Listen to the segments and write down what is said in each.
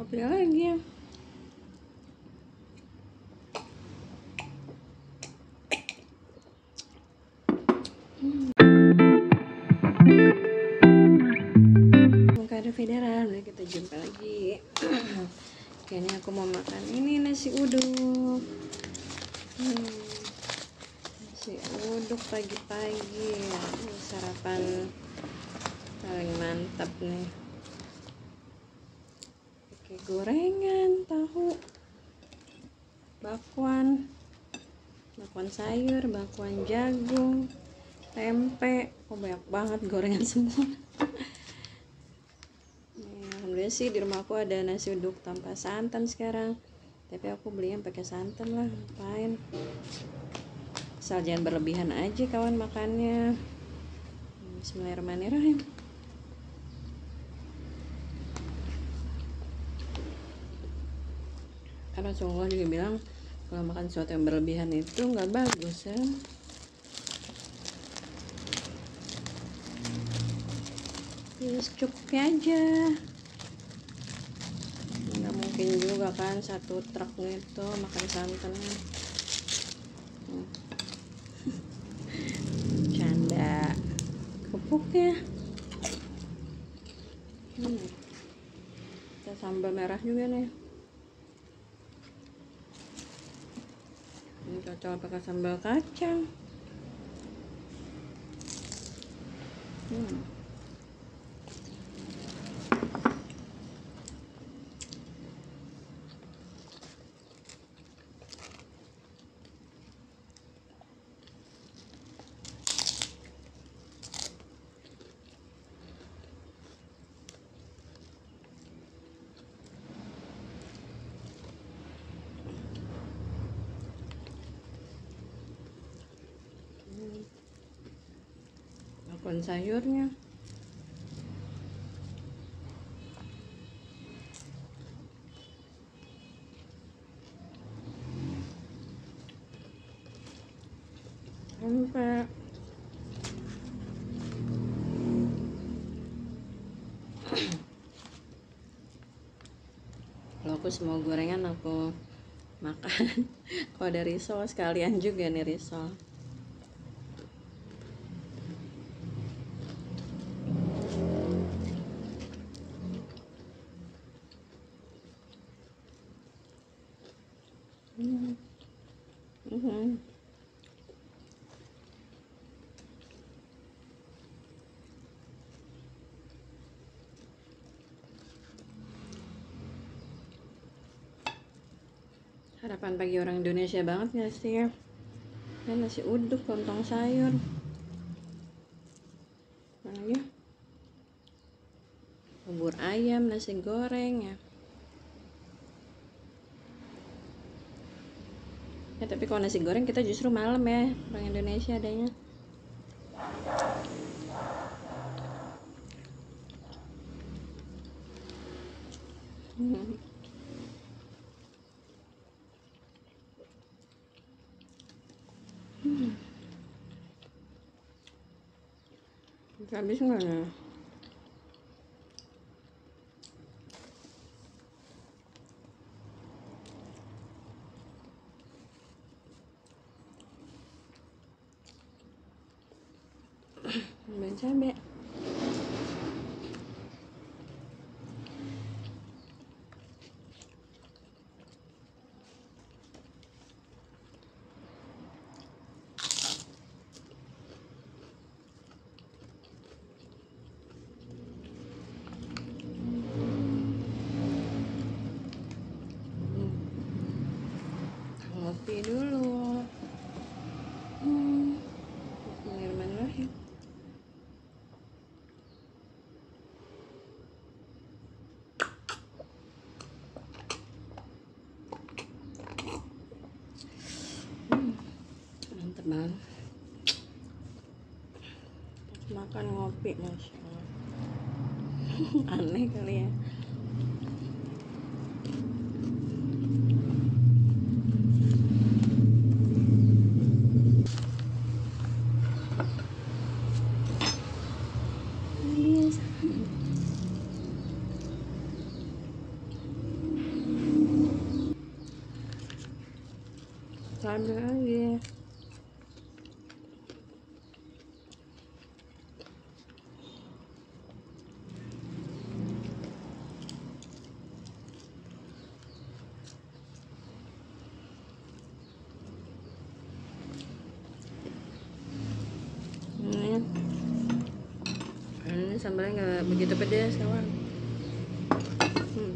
kopi lagi ya federal, nah kita jumpa lagi. Kayaknya aku mau makan ini nasi uduk. Hmm, nasi uduk pagi-pagi, Ini sarapan paling mantap nih. Pakai gorengan, tahu, bakwan, bakwan sayur, bakwan jagung, tempe. Oh banyak banget gorengan semua. Nih, alhamdulillah sih di rumah aku ada nasi uduk tanpa santan sekarang tapi aku beli yang pakai santan lah ngapain asal jangan berlebihan aja kawan makannya Bismillahirrahmanirrahim karena Rasulullah juga bilang kalau makan sesuatu yang berlebihan itu nggak bagus ya. Ya secukupnya aja. Nggak mungkin juga kan satu truk gitu makan santan. Hmm. canda. Kerupuknya hmm. kita sambal merah juga nih cocok pakai sambal kacang hmm. Bakwan sayurnya. Sampai. Kalau aku semua gorengan aku makan. Kalau ada risol sekalian juga nih risol Mhm. Harapan pagi orang Indonesia banget gak sih ya? Kan nasi uduk, lontong sayur. Apa lagi? Bubur ayam, nasi goreng ya. Tapi kalau nasi goreng kita justru malam ya orang Indonesia adanya. Hmm. Hmm. Habis nggak ya? めちゃ。Ngopi, masya Allah. Aneh kali ya. Biasa. sambil lagi ini ini sambalnya nggak begitu pedas kawan hmm.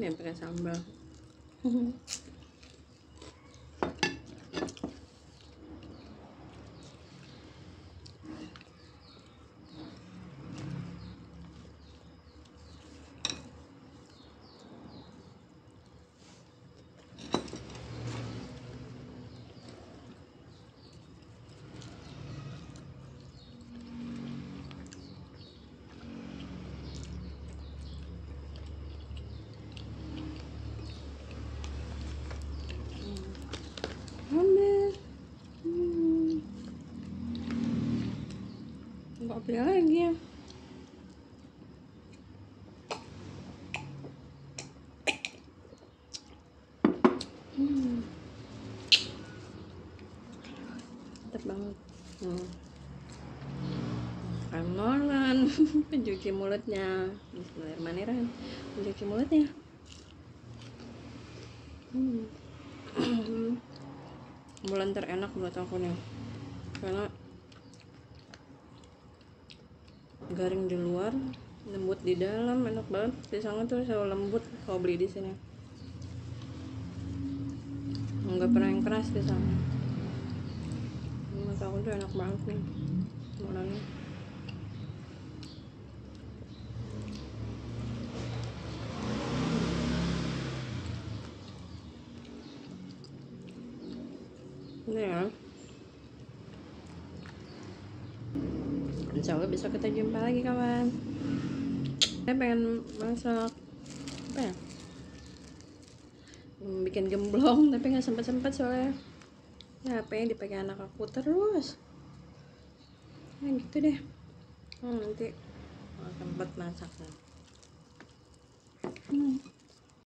Nih pakai sambal Ambil. Hmm. Pilih lagi ya. Hmm. Mantap banget. Hmm. Pencuci mulutnya pencuci mulutnya hmm. bulan terenak buat aku nih karena garing di luar lembut di dalam enak banget pisangnya tuh selalu lembut kalau beli di sini. Nggak pernah yang keras pisangnya. Menurut aku tuh enak banget nih mulanya ini ya Insya Allah besok kita jumpa lagi kawan. Saya pengen masak apa ya? Hmm, bikin gemblong tapi nggak sempat sempat soalnya. Ya apa yang dipakai anak aku terus. Ya gitu deh. Hmm, nanti akan buat masak. Hmm.